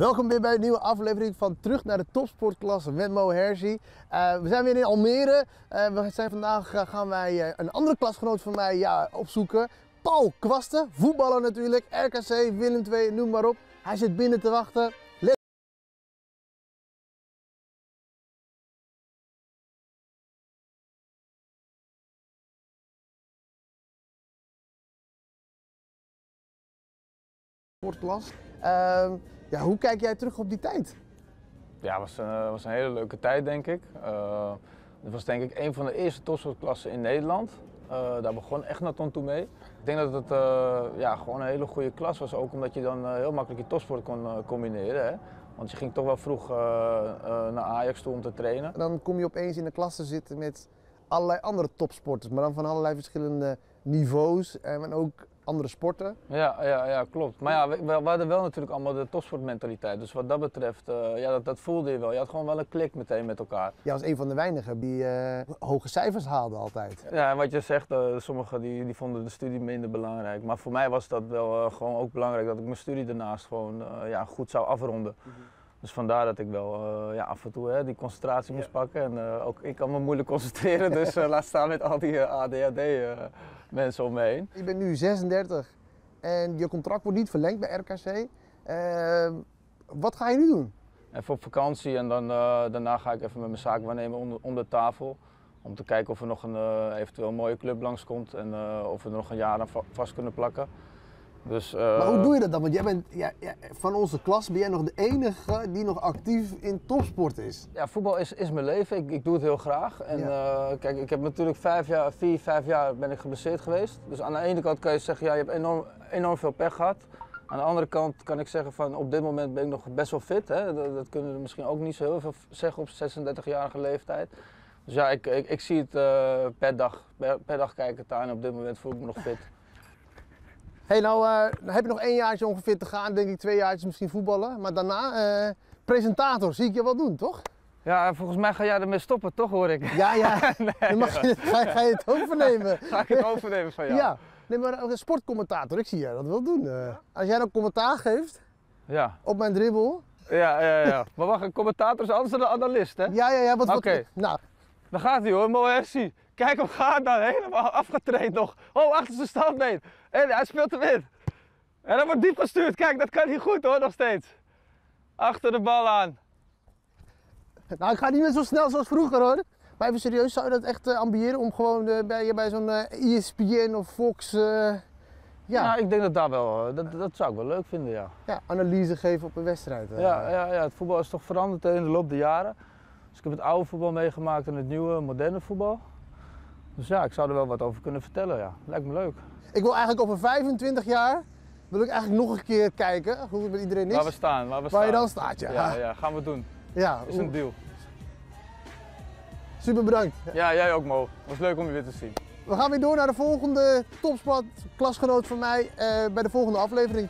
Welkom weer bij een nieuwe aflevering van Terug naar de topsportklasse met Mo Hersi. Uh, we zijn weer in Almere. Uh, we zijn vandaag gaan wij eh, een andere klasgenoot van mij ja, opzoeken. Paul Kwasten, voetballer natuurlijk, RKC, Willem II, noem maar op. Hij zit binnen te wachten. Sportklas. Ja, hoe kijk jij terug op die tijd? Ja, het was, uh, was een hele leuke tijd, denk ik. Uh, het was denk ik een van de eerste topsportklassen in Nederland. Uh, daar begon echt Naton toe mee. Ik denk dat het ja, gewoon een hele goede klas was, ook omdat je dan heel makkelijk je topsport kon combineren. Hè? Want je ging toch wel vroeg naar Ajax toe om te trainen. Dan kom je opeens in de klas te zitten met allerlei andere topsporters, maar dan van allerlei verschillende niveaus en ook andere sporten. Ja, ja, ja klopt. Maar ja, we, we hadden wel natuurlijk allemaal de topsportmentaliteit. Dus wat dat betreft, uh, ja, dat, dat, voelde je wel. Je had gewoon wel een klik meteen met elkaar. Jij was een van de weinigen die uh, hoge cijfers haalde altijd. Ja, en wat je zegt, uh, sommigen die, die vonden de studie minder belangrijk. Maar voor mij was dat wel gewoon ook belangrijk dat ik mijn studie daarnaast gewoon ja, goed zou afronden. Mm -hmm. Dus vandaar dat ik wel uh, ja, af en toe hè, die concentratie moest ja. pakken. En uh, ook ik kan me moeilijk concentreren, dus uh, laat staan met al die ADHD-mensen om me heen. Je bent nu 36 en je contract wordt niet verlengd bij RKC. Ehm, wat ga je nu doen? Even op vakantie en dan, daarna ga ik even met mijn zaak waarnemen om de, om de tafel. Om te kijken of er nog een eventueel mooie club langskomt en of we er nog een jaar aan vast kunnen plakken. Dus, uh... Maar hoe doe je dat dan? Want jij bent, ja, ja, van onze klas ben jij nog de enige die nog actief in topsport is. Ja, voetbal is, is mijn leven. Ik, ik doe het heel graag. En ja. uh, kijk, ik heb natuurlijk vijf jaar, vier, vijf jaar ben ik geblesseerd geweest. Dus aan de ene kant kan je zeggen, ja, je hebt enorm, enorm veel pech gehad. Aan de andere kant kan ik zeggen van op dit moment ben ik nog best wel fit. Hè? Dat, dat kunnen we misschien ook niet zo heel veel zeggen op 36-jarige leeftijd. Dus ja, ik, ik, ik zie het uh, per dag. Per, per dag kijk ik het aan en op dit moment voel ik me nog fit. Hey, nou, uh, dan heb je nog één jaartje ongeveer te gaan, denk ik twee jaartjes misschien voetballen. Maar daarna, uh, presentator, zie ik je wel doen, toch? Ja, volgens mij ga jij ermee stoppen, toch hoor ik? Ja, ja. nee, dan mag je, ga, ga, je het overnemen? ga ik het overnemen van jou? Ja. Nee, maar een sportcommentator, ik zie jij dat wel doen. Uh, als jij dan commentaar geeft ja. op mijn dribbel. Ja, ja, ja. maar wacht, een commentator is anders dan een analist, hè? Ja, ja, ja. Oké. Okay. Nou. Dan gaat hij hoor, mooi hersie. Kijk hem gaan dan, helemaal afgetraind nog. Oh, achter zijn standbeen. En hij speelt hem in. En dan wordt diep gestuurd. Kijk, dat kan niet goed hoor, nog steeds. Achter de bal aan. Nou, ik ga niet meer zo snel zoals vroeger hoor. Maar even serieus, zou je dat echt uh, ambiëren om gewoon uh, bij, bij zo'n uh, ESPN of Fox... ja. ja, ik denk dat daar wel, dat, dat zou ik wel leuk vinden, ja. Ja, analyse geven op een wedstrijd. Ja, ja, ja, het voetbal is toch veranderd in de loop der jaren. Dus ik heb het oude voetbal meegemaakt en het nieuwe, moderne voetbal. Dus ja, ik zou er wel wat over kunnen vertellen, ja. Lijkt me leuk. Ik wil eigenlijk over 25 jaar, wil ik eigenlijk nog een keer kijken hoe het met iedereen is. Waar we staan, waar we waar staan. je dan staat, ja. Ja, ja gaan we doen. Ja. Is een deal. Super bedankt. Ja, jij ook Mo. Was leuk om je weer te zien. We gaan weer door naar de volgende topsport klasgenoot van mij uh, bij de volgende aflevering.